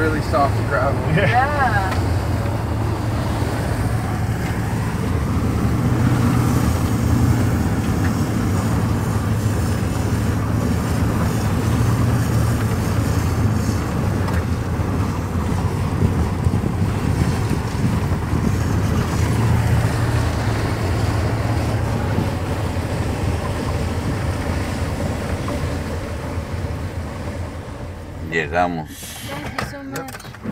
really soft gravel. Yeah. Llegamos. Thank you so much.